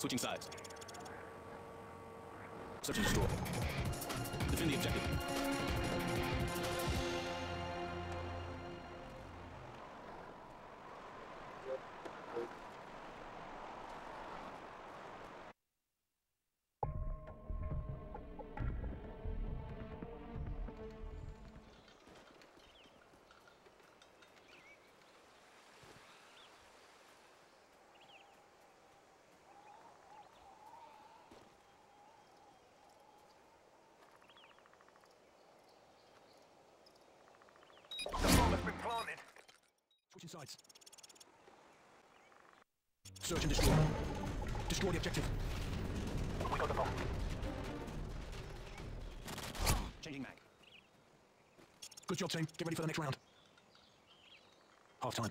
Switching sides. Search and destroy. Defend the objective. Switching sides. Search and destroy. Destroy the objective. We got the bomb. Changing mag. Good job, team. Get ready for the next round. Half time.